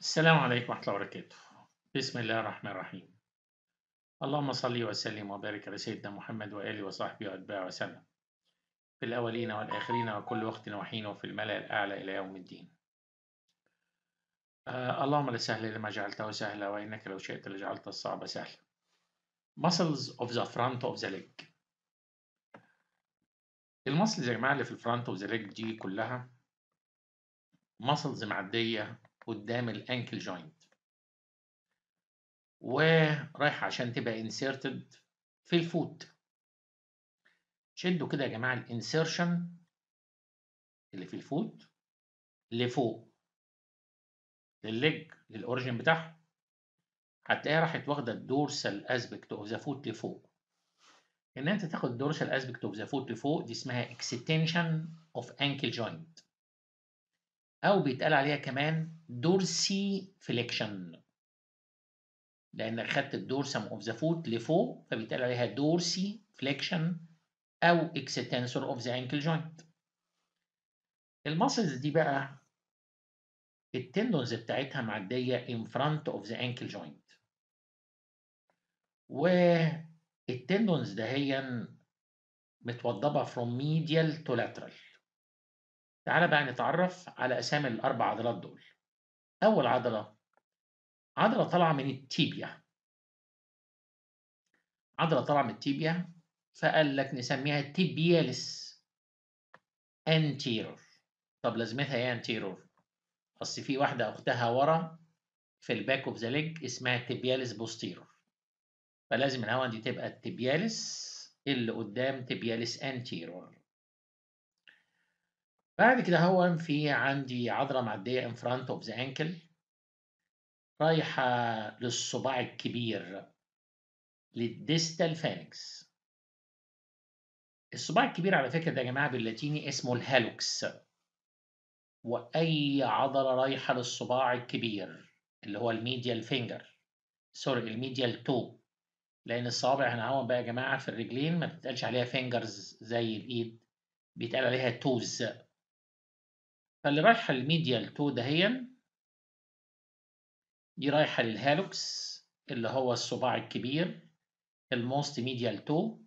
السلام عليكم ورحمة الله وبركاته. بسم الله الرحمن الرحيم. اللهم صل وسلم وبارك على سيدنا محمد وآله وصحبه وأتباعه وسلم. في الأولين والآخرين وكل وقت وحين وفي الملأ الأعلى إلى يوم الدين. آه اللهم لا سهل لما جعلته سهلا وإنك لو شئت لجعلت الصعب سهلا. Muscles of the front of the leg. ال muscles يا جماعة اللي في ال front of the leg دي كلها muscles معدية قدام ال ankle joint ورايحة عشان تبقى inserted في ال foot. شدوا كده يا جماعة ال insertion اللي في ال foot لفوق. للليج لل origin بتاعها. هتلاقيها راحت واخدة ال dorsal aspect of the foot لفوق. إن أنت تاخد ال dorsal aspect of the foot لفوق دي اسمها extension of ankle joint أو بيتقال عليها كمان dorsiflexion. لأنك خدت ال dorsum of the foot لفوق فبيتقال عليها dorsiflexion أو extensor of the ankle joint ال muscles دي بقى ال tendons بتاعتها معدية in front of the ankle joint. وال tendons دهيا متوضبة from medial to lateral. تعالى بقى نتعرف على أسامي الأربع عضلات دول. أول عضلة عضلة طالعة من ال tibia. عضلة طالعة من ال tibia فقال لك نسميها tibialis anterior طب لازمتها إيه anterior أصل في واحدة أختها ورا في ال back of the leg اسمها tibialis posterior فلازم الأول دي تبقى ال tibialis اللي قدام tibialis anterior بعد كده هو في عندي عضلة معدية in front of the ankle رايحة للصباع الكبير لل distal phalanx الصباع الكبير على فكرة ده يا جماعة باللاتيني اسمه ال hallux. وأي عضلة رايحة للصباع الكبير اللي هو ال medial finger sorry ال medial toe. لأن الصوابع هنا هون بقى يا جماعة في الرجلين ما بتتقالش عليها fingers زي الإيد بيتقال عليها toes فاللي رايحه ال medial toe دهيا دي رايحة لل hallux اللي هو الصباع الكبير ال most medial toe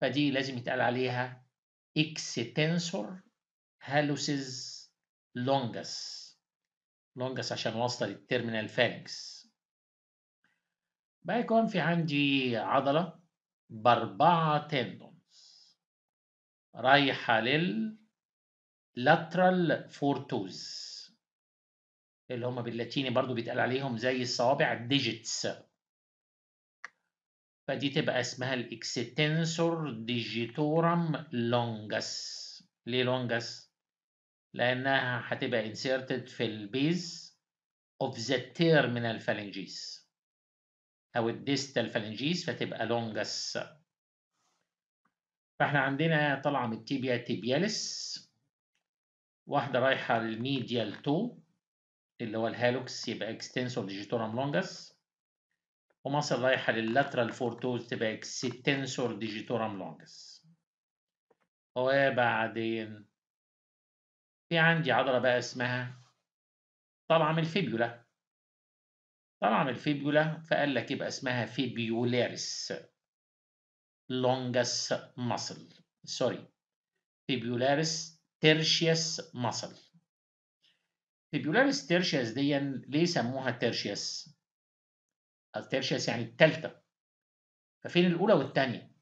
فدي لازم يتقال عليها extensor hallucis longus longus عشان واصلة لل terminal phalanx بقى يكون في عندي عضلة بأربعة tendons رايحة لل lateral four toes اللي هم باللاتيني برضو بيتقال عليهم زي الصوابع ال digits فدي تبقى اسمها ال extensor digitorum longus. ليه longus؟ لأنها هتبقى inserted في ال base of the terminal phalanges. أو ال distal phalanges فتبقى longus. فاحنا عندنا طالعة من ال tibia tibialis. واحدة رايحة لل medial toe اللي هو ال hallux يبقى extensor digitorum longus ومصر رايحة لل lateral four toes تبقى extensor digitorum longus وبعدين في عندي عضلة بقى اسمها طالعة من ال fibula. طالعة من ال fibula فقال لك يبقى اسمها fibularis longus muscle sorry fibularis tertius muscle fibularis tertius دي ليه سموها tertius ال tertius يعني التالتة ففين الأولى والتانية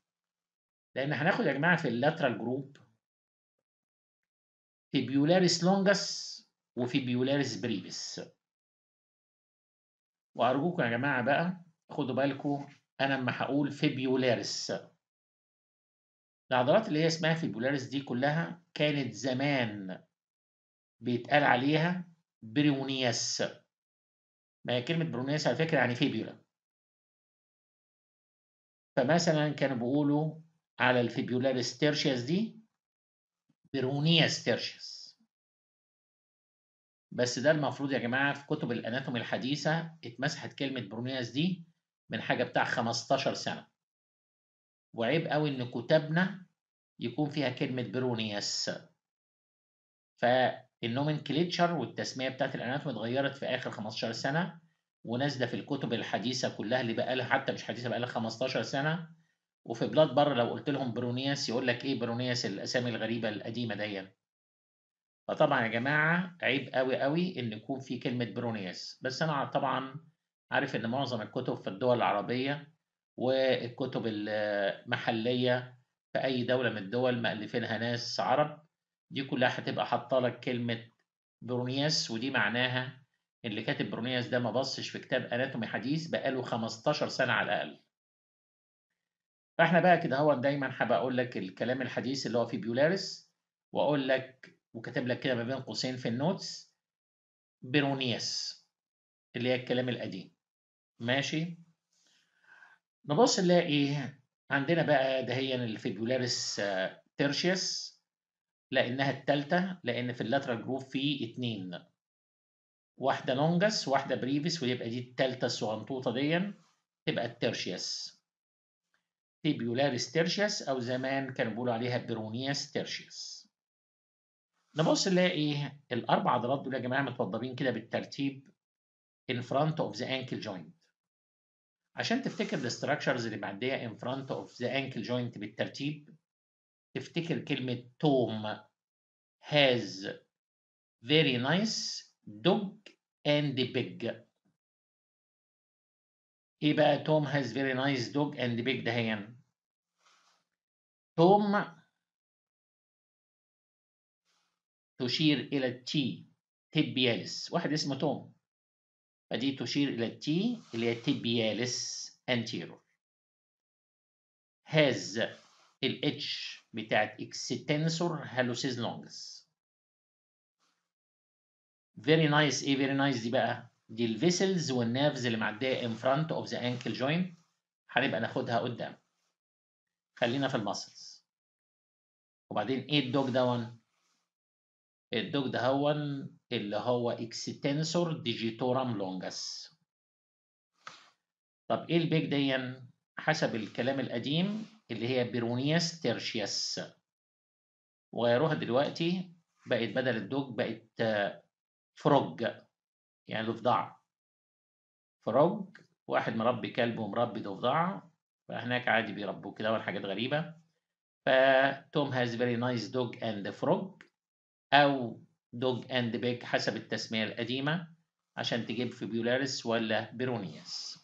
لأن هناخد يا جماعة في ال lateral group fibularis longus و fibularis brevis وأرجوكم يا جماعة بقى خدوا بالكم أنا لما هقول fibularis العضلات اللي هي اسمها fibularis دي كلها كانت زمان بيتقال عليها peroneus ما هي كلمة peroneus على فكرة يعني fibula فمثلا كانوا بيقولوا على ال fibularis tertius دي peroneus tertius بس ده المفروض يا جماعة في كتب ال anatomy الحديثة اتمسحت كلمة peroneus دي من حاجة بتاع 15 سنة. وعيب قوي إن كتابنا يكون فيها كلمة peroneus ال nomenclature والتسمية بتاعت ال anatomy اتغيرت في آخر 15 سنة ونازله في الكتب الحديثة كلها اللي بقى لها حتى مش حديثة بقى لها 15 سنة. وفي بلاد بره لو قلت لهم peroneus يقول لك إيه peroneus الأسامي الغريبة القديمة دي فطبعا يا جماعة عيب قوي قوي إن يكون في كلمة peroneus بس أنا طبعا عارف إن معظم الكتب في الدول العربية والكتب المحلية في أي دولة من الدول مؤلفينها ناس عرب. دي كلها هتبقى حاطة لك كلمة peroneus ودي معناها اللي كاتب peroneus ده ما بصش في كتاب anatomy حديث بقاله 15 سنة على الأقل. فإحنا بقى كده هو دايما هبقى أقول لك الكلام الحديث اللي هو fibularis وأقول لك وكاتب لك كده ما بين قوسين في ال notes. peroneus اللي هي الكلام القديم. ماشي؟ نبص نلاقي عندنا بقى دهيا ال fibularis tertius لأنها الثالثه لأن في ال lateral group في اتنين. واحدة longus واحدة brevis ويبقى دي الثالثه الصغنطوطه دي تبقى ال tertius fibularis tertius أو زمان كانوا بيقولوا عليها peroneus tertius نبص نلاقي الأربع عضلات دول يا جماعة متوضبين كده بالترتيب in front of the ankle joint. عشان تفتكر الاستراكشرز اللي معدية in front of the ankle joint بالترتيب تفتكر كلمة توم has very nice dog and big إيه بقى توم has very nice dog and big ده هي؟ توم تشير إلى ال T tibialis واحد اسمه توم. فدي تشير إلى ال T اللي هي tibialis anterior. Has ال H بتاعت extensor hallucis longus. Very nice. إيه very nice دي بقى؟ دي ال vessels وال nerves اللي معدية in front of the ankle joint. هنبقى ناخدها قدام. خلينا في ال muscles وبعدين إيه ال dog دون ال dog ده هو اللي هو extensor digitorum longus. طب إيه ال pig دي حسب الكلام القديم اللي هي peroneus tertius وغيروها دلوقتي بقت بدل ال dog بقت frog يعني ضفدع. frog واحد مربي كلب ومربي ضفدع. فهناك عادي بيربوا كده والحاجات غريبة. ف Tom has very nice dog and frog أو dog and pig حسب التسمية القديمة عشان تجيب fibularis ولا peroneus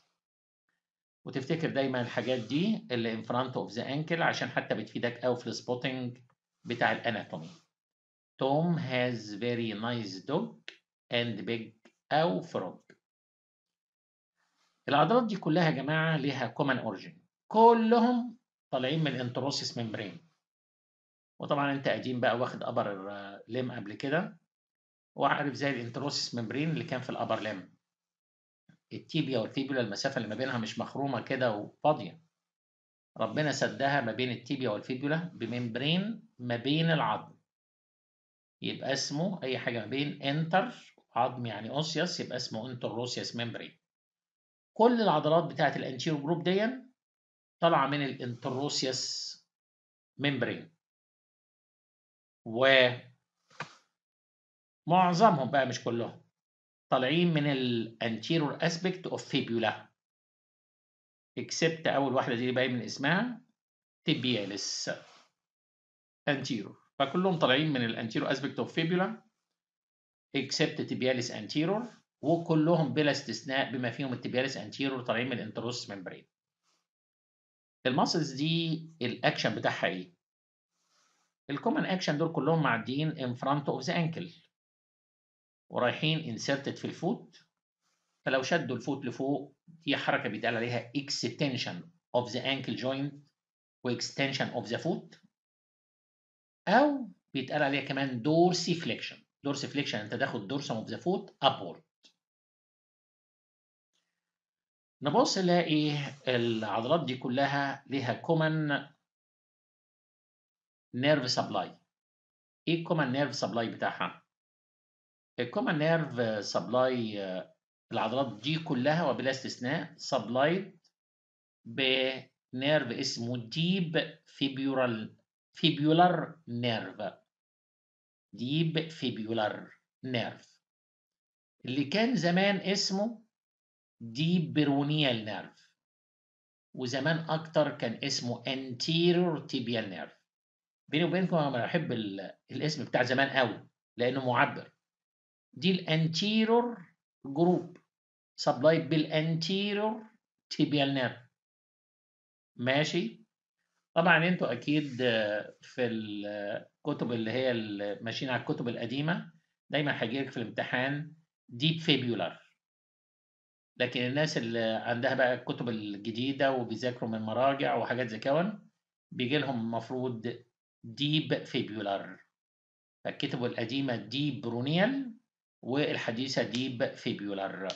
وتفتكر دايما الحاجات دي اللي in front of the ankle عشان حتى بتفيدك قوي في ال spotting بتاع ال anatomy. Tom has very nice dog and pig أو frog العضلات دي كلها يا جماعة ليها common origin كلهم طالعين من ال interosseous membrane وطبعا أنت قديم بقى واخد upper limb قبل كده وعارف زي ال interosseous membrane اللي كان في ال upper limb ال tibia وال fibula المسافة اللي ما بينها مش مخرومة كده وفاضية. ربنا سدها ما بين ال tibia وال fibula ب membrane ما بين العظم. يبقى اسمه أي حاجة ما بين inter عظم يعني osseous يبقى اسمه interosseous membrane كل العضلات بتاعت ال anterior group دي طالعة من ال interosseous membrane. و معظمهم بقى مش كلهم طالعين من ال anterior aspect of fibula except أول واحدة دي باين من اسمها tibialis anterior فكلهم طالعين من ال anterior aspect of fibula except tibialis anterior وكلهم بلا استثناء بما فيهم ال tibialis anterior طالعين من ال interosseous membrane ال muscles دي الاكشن بتاعها إيه؟ ال common action دول كلهم معديين in front of the ankle ورايحين inserted في ال foot. فلو شدوا ال foot لفوق دي حركة بيتقال عليها extension of the ankle joint و extension of the foot. أو بيتقال عليها كمان dorsiflexion. dorsiflexion أنت تاخد dorsum of the foot upward. نبص نلاقي العضلات دي كلها ليها common nerve supply. إيه common nerve supply بتاعها؟ ال common nerve supply العضلات دي كلها وبلا استثناء supplied ب nerve اسمه deep fibural fibular nerve deep fibular nerve اللي كان زمان اسمه deep peroneal nerve وزمان أكتر كان اسمه anterior tibial nerve. بيني وبينكم أنا بحب الاسم بتاع زمان قوي لأنه معبر. دي ال anterior group supplied بال anterior tibial nerve. ماشي؟ طبعا أنتوا أكيد في الكتب اللي هي ماشيين على الكتب القديمة دايما هيجيلك في الامتحان deep fibular لكن الناس اللي عندها بقى الكتب الجديدة وبيذاكروا من مراجع وحاجات زي كده بيجي لهم المفروض deep fibular فالكتب القديمة deep peroneal والحديثة deep fibular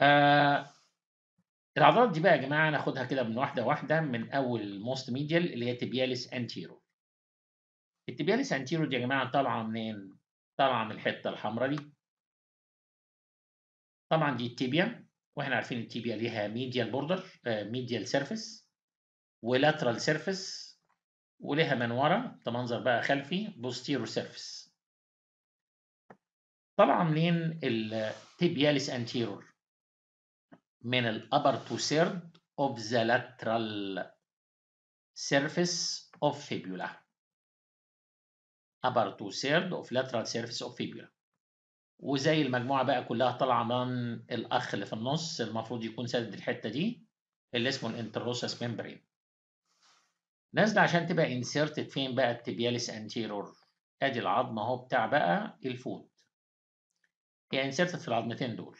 آه العضلات دي بقى يا جماعة ناخدها كده من واحدة واحدة من أول ال most medial اللي هي tibialis anterior ال tibialis anterior دي يا جماعة طالعة منين؟ طالعة من الحتة الحمراء دي. طبعا دي ال tibia وإحنا عارفين ال tibia ليها medial border medial surface و lateral surface وليها من ورا ده منظر بقى خلفي posterior surface طالعه منين ال tibialis anterior من ال upper two third of the lateral surface of fibula. upper two third of lateral surface of fibula. وزي المجموعة بقى كلها طالعة من الأخ اللي في النص المفروض يكون سادد الحتة دي اللي اسمه ال interosseous membrane. نازلة عشان تبقى inserted فين بقى ال tibialis anterior. ادي العظم اهو بتاع بقى ال foot. هي inserted في العظمتين دول.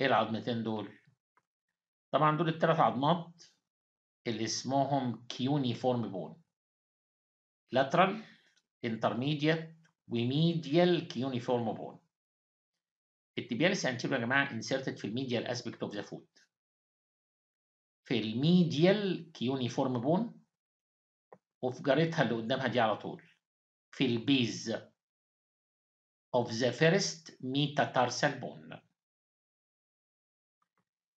إيه العظمتين دول؟ طبعا دول الثلاث عظمات اللي اسمهم cuneiform bone lateral intermediate و medial cuneiform bone ال tibialis anterior يا جماعة inserted في ال medial aspect of the foot في ال medial cuneiform bone وفي جارتها اللي قدامها دي على طول. في ال base of the first metatarsal bone.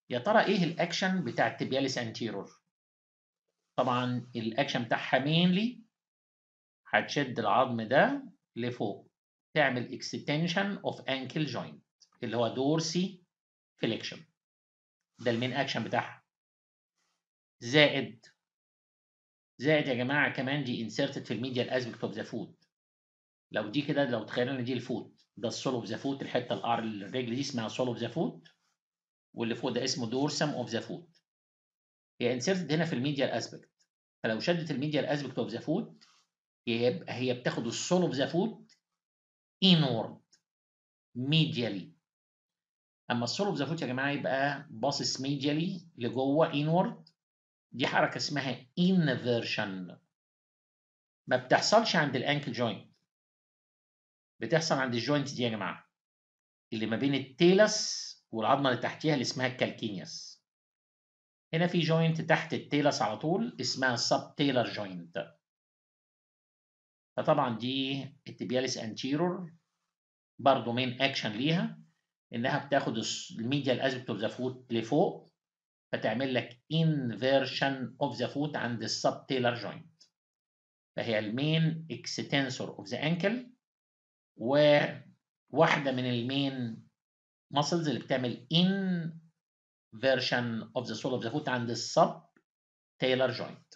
يا ترى إيه الأكشن بتاع ال tibialis anterior طبعا الأكشن بتاعها mainly هتشد العظم ده لفوق. تعمل extension of ankle joint اللي هو dorsiflexion ده ال main action بتاعها. زائد زائد يا جماعة كمان دي inserted في ال medial aspect of the foot لو دي كده لو تخيلنا دي ال foot ده ال sole of the foot الحتة الار الرجل دي اسمها sole of the foot واللي فوق ده اسمه dorsum of the foot هي inserted هنا في ال medial aspect فلو شدت ال medial aspect of the foot يبقى هي بتاخد ال sole of the foot inward medially لما ال sole of the foot يا جماعة يبقى باصص medially لجوه inward دي حركة اسمها inversion ما بتحصلش عند ال ankle joint بتحصل عند ال joint دي يا جماعة. اللي ما بين ال talus والعظمة اللي تحتيها اللي اسمها ال calcaneus هنا في joint تحت ال talus على طول اسمها subtalar joint فطبعا دي ال tibialis anterior برضه main action ليها إنها بتاخد ال medial aspect of the foot لفوق. فتعمل لك inversion of the foot عند ال subtalar joint فهي ال main extensor of the ankle وواحدة من ال main muscles اللي بتعمل inversion of the sole of the foot عند talar joint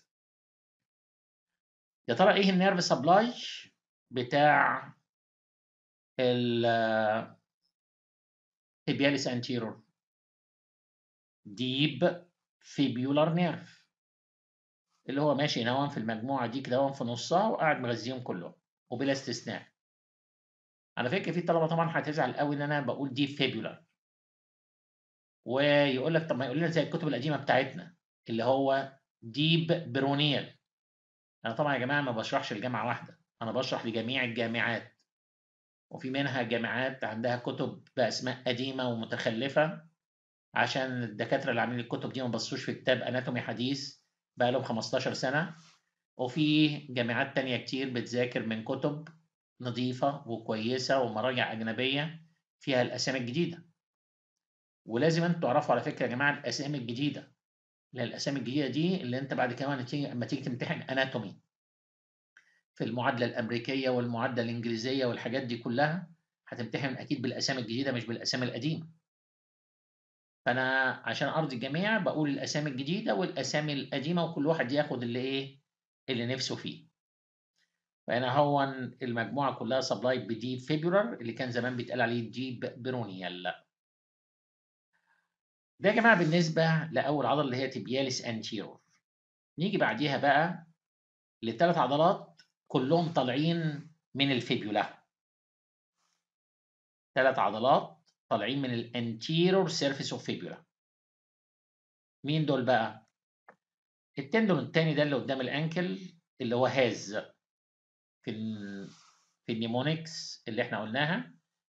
يا ترى إيه ال nerve supply بتاع ال tibialis anterior deep fibular nerve اللي هو ماشي نوام في المجموعة دي كده في نصها وقاعد مغذيهم كلهم وبلا استثناء. على فكرة في طلبة طبعا هتزعل قوي إن أنا بقول دي فيبولار ويقول لك طب ما يقول لنا زي الكتب القديمة بتاعتنا اللي هو ديب برونيال. أنا طبعا يا جماعة ما بشرحش لجامعة واحدة أنا بشرح لجميع الجامعات. وفي منها جامعات عندها كتب بأسماء قديمة ومتخلفة. عشان الدكاترة اللي عاملين الكتب دي ما بصوش في كتاب اناتومي حديث بقى لهم 15 سنة. وفي جامعات تانية كتير بتذاكر من كتب نظيفة وكويسة ومراجع أجنبية فيها الأسامي الجديدة. ولازم أنتوا تعرفوا على فكرة يا جماعة الأسامي الجديدة. اللي الأسامي الجديدة دي اللي أنت بعد كده لما تيجي تمتحن أناتومي في المعادلة الأمريكية والمعادلة الإنجليزية والحاجات دي كلها هتمتحن أكيد بالأسامي الجديدة مش بالأسامي القديمة. فأنا عشان أرضي الجميع بقول الأسامي الجديدة والأسامي القديمة وكل واحد ياخد اللي إيه اللي نفسه فيه. فهنا هو المجموعة كلها supply ب deep fibular اللي كان زمان بيتقال عليه deep peroneal ده يا جماعة بالنسبة لأول عضلة اللي هي tibialis anterior نيجي بعديها بقى لثلاث عضلات كلهم طالعين من ال fibula. ثلاث عضلات طالعين من ال anterior surface of fibula مين دول بقى؟ ال tendon التاني ده اللي قدام ال ankle اللي هو has في ال في ال mnemonics اللي إحنا قلناها.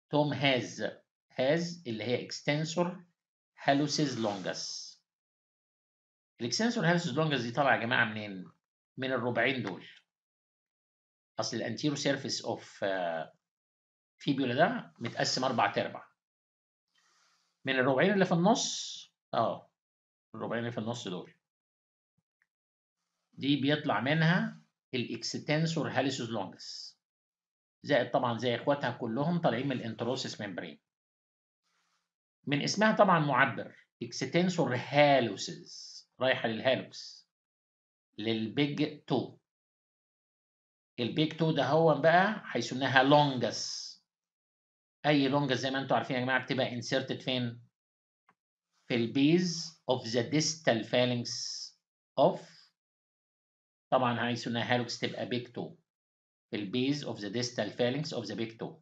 Tom has has اللي هي extensor hallucis longus ال extensor hallucis longus دي طالعة يا جماعة منين؟ من الربعين دول. أصل ال anterior surface of fibula ده متقسم أربع تربع من الربعين اللي في النص آه الربعين اللي في النص دول. دي بيطلع منها ال extensor hallucis longus زائد طبعا زي إخواتها كلهم طالعين من ال interosseous membrane من اسمها طبعا معبر extensor hallucis رايحة لل hallux لل big toe ال big toe ده هو بقى إنها longus أي longus زي ما أنتم عارفين يا جماعة بتبقى inserted فين؟ في ال base of the distal phalanx of طبعا حيث إنها hallux تبقى big toe في ال base of the distal phalanx of the big toe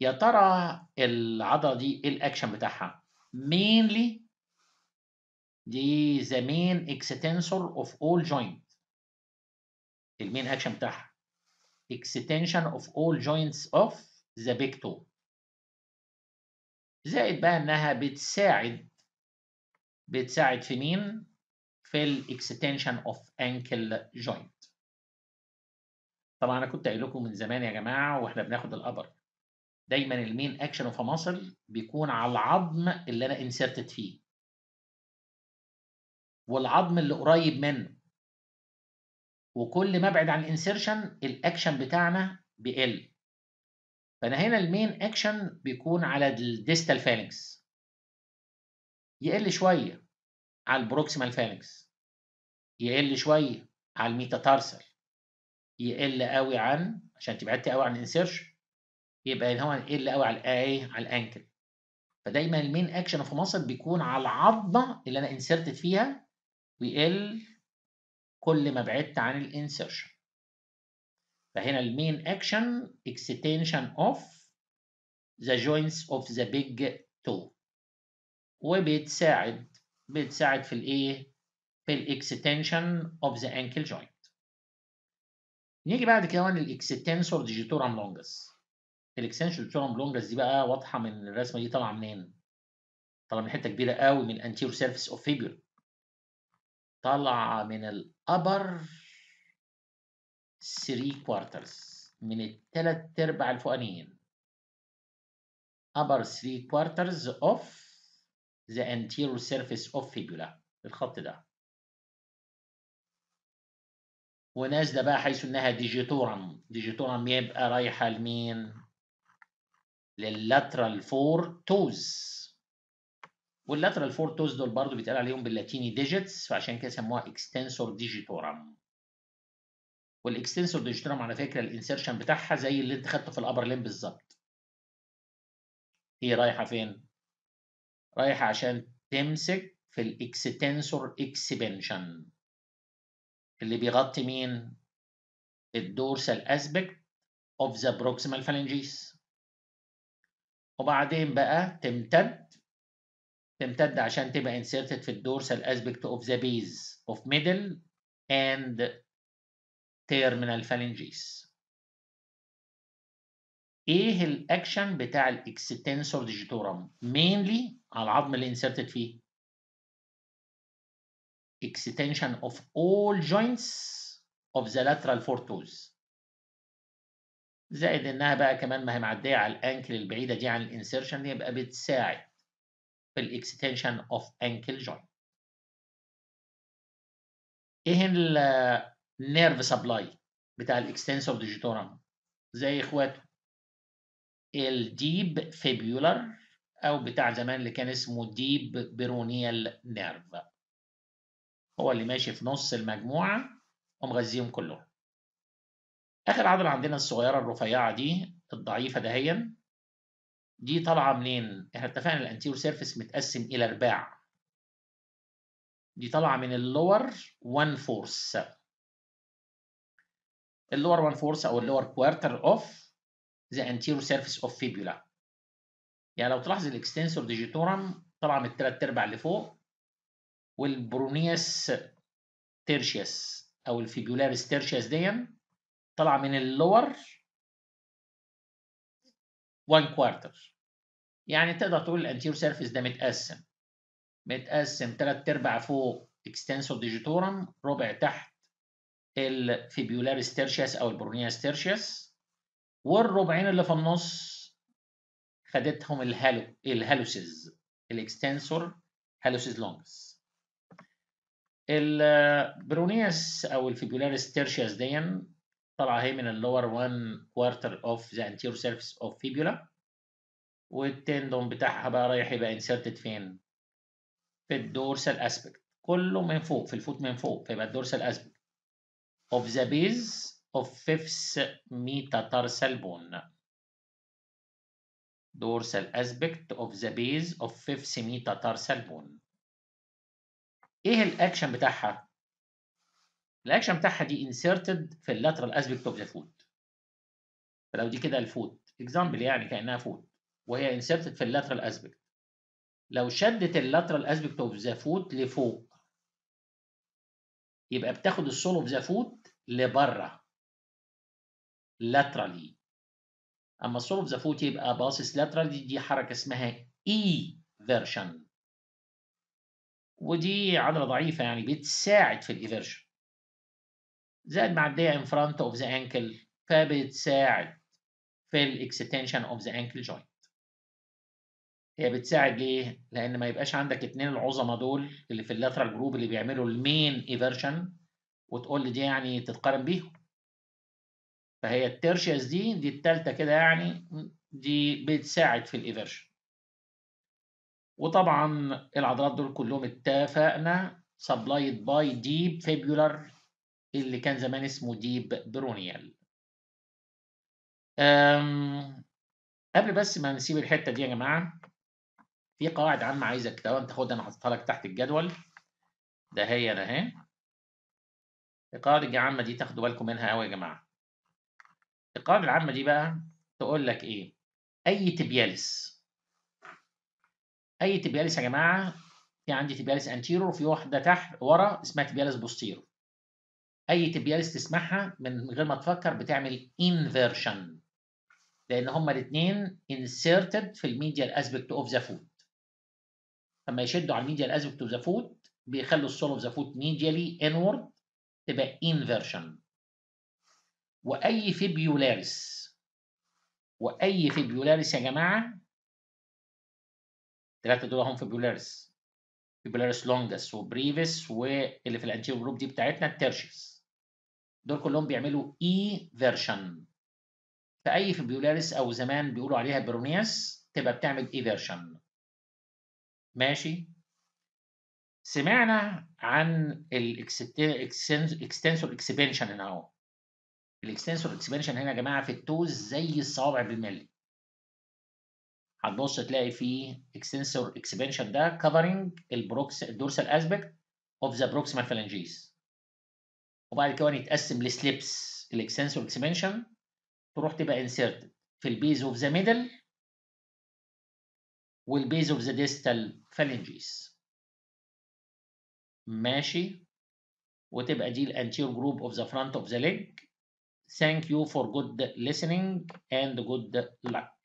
يا ترى العضلة دي إيه الاكشن بتاعها؟ mainly دي the main extensor of all joint ال main action بتاعها. extension of all joints of toe زائد بقى إنها بتساعد بتساعد في مين؟ في ال extension of ankle joint طبعا أنا كنت قايل لكم من زمان يا جماعة وإحنا بناخد ال upper. دايما ال main action of muscle بيكون على العظم اللي أنا inserted فيه. والعظم اللي قريب منه. وكل ما أبعد عن ال insertion ال action بتاعنا بيقل. فأنا هنا ال main action بيكون على ال distal phalanx يقل شوية على ال proximal phalanx يقل شوية على ال metatarsal يقل قوي عن عشان تبعدت قوي عن ال insertion يبقى هو يقل قوي على الايه على ال ankle فدايما ال main action of muscle بيكون على العظمة اللي أنا inserted فيها ويقل كل ما بعدت عن ال insertion فهنا ال main action extension of the joints of the big toe. وبتساعد بتساعد في الايه في ال extension of the ankle joint. نيجي بعد كده لل extensor digitorum longus ال extensor digitorum longus دي بقى واضحة من الرسمة دي طالعة منين؟ طالعة من حتة كبيرة قوي من ال anterior surface of fibula طالعة من ال upper 3 quarters من الثلاث أرباع الفوقانيين. Upper 3 quarters of the anterior surface of fibula الخط ده. ونازلة بقى حيث إنها digitorum digitorum يبقى رايحة لمين؟ لل lateral four toes وال lateral four toes دول برضو بيتقال عليهم باللاتيني digits فعشان كده سموها extensor digitorum وال extensor digitorum على فكرة ال insertion بتاعها زي اللي انت خدته في ال upper limb بالظبط. هي رايحة فين؟ رايحة عشان تمسك في ال extensor expansion اللي بيغطي مين؟ ال dorsal aspect of the proximal phalanges. وبعدين بقى تمتد تمتد عشان تبقى inserted في ال dorsal aspect of the base of middle and terminal phalanges. إيه الاكشن بتاع ال extensor digitorum mainly على العظم اللي inserted فيه. Extension of all joints of the lateral four toes زائد إنها بقى كمان ما هي معدية على ال ankle البعيدة دي عن ال insertion يبقى بتساعد في ال extension of ankle joint إيه ال nerve supply بتاع ال extensor digitorum زي إخواته. ال deep fibular أو بتاع زمان اللي كان اسمه deep peroneal nerve هو اللي ماشي في نص المجموعة. ومغذيهم كلهم. آخر عضلة عندنا الصغيرة الرفيعة دي الضعيفة دهيا دي طالعة منين؟ إحنا اتفقنا ال antero surface متقسم إلى أرباع. دي طالعة من ال lower 1 fourth ال lower 1 fourth أو ال lower quarter of the antero surface of fibula يعني لو تلاحظ ال extensor digitorum طالعه من الثلاث أرباع اللي فوق وال peroneus tertius أو ال fibularis tertius دي طالعه من ال lower 1 quarter يعني تقدر تقول ال antero surface ده متقسم. متقسم ثلاث أرباع فوق extensor digitorum ربع تحت ال fibularis tertius أو ال peroneus tertius والربعين اللي في النص خدتهم الهالو الهالوسيز الاكستنسور هالوسيز لونجس البرونياس أو الفيبولاريس تيرشيس دي طالعة هي من ال lower 1 quarter of the antero surface of fibula وال tendon بتاعها بقى رايح يبقى inserted فين؟ في ال dorsal aspect كله من فوق في ال foot من فوق فيبقى ال dorsal aspect of the base of fifth metatarsal bone dorsal aspect of the base of fifth metatarsal bone إيه الاكشن بتاعها الاكشن بتاعها دي inserted في ال lateral aspect of the foot فلو دي كده ال foot example يعني كانها foot وهي inserted في ال lateral aspect لو شدت ال lateral aspect of the foot لفوق يبقى بتاخد ال sole of the foot لبره laterally. أما ال sole of the foot يبقى باصص laterally دي حركة اسمها eversion ودي عضله ضعيفة يعني بتساعد في ال eversion زائد معديه in front of the ankle فبتساعد في ال extension of the ankle joint هي بتساعد ليه؟ لأن ما يبقاش عندك اتنين العظمه دول اللي في ال lateral group اللي بيعملوا ال main eversion وتقول لي دي يعني تتقارن بيهم. فهي ال tertius دي دي التالتة كده يعني دي بتساعد في ال eversion وطبعا العضلات دول كلهم اتفقنا supplied by deep fibular اللي كان زمان اسمه deep peroneal. قبل بس ما نسيب الحتة دي يا جماعة في قواعد عامة عايزك تاخدها أنا حاططها لك تحت الجدول. ده هي ده اهي القواعد العامة دي تاخدوا بالكم منها قوي يا جماعة. القواعد العامة دي بقى تقول لك إيه؟ أي tibialis أي tibialis يا جماعة في عندي tibialis anterior وفي واحدة تحت ورا اسمها tibialis posterior. أي tibialis تسمعها من غير ما تفكر بتعمل inversion لأن هما الاتنين inserted في ال medial aspect of the foot. لما يشدوا على ال medial aspect of the foot بيخلوا ال sole of the foot medially inward تبقى inversion. وأي fibularis وأي fibularis يا جماعة؟ الثلاثه دول هم fibularis fibularis longus و brevis واللي في ال antero group دي بتاعتنا ال tertius دول كلهم بيعملوا eversion فأي fibularis أو زمان بيقولوا عليها peroneus تبقى بتعمل eversion ماشي؟ سمعنا عن ال extensor expansion هنا أهو. ال extensor expansion هنا يا جماعة في ال toes زي الصوابع بالملي. هتبص تلاقي فيه extensor expansion ده covering ال prox ال dorsal aspect of the proximal phalanges وبعد كده يتقسم ل slips ال extensor expansion تروح تبقى inserted في ال base of the middle وال base of the distal phalanges ماشي وتبقى دي ال anterior group of the front of the leg Thank you for good listening and good luck.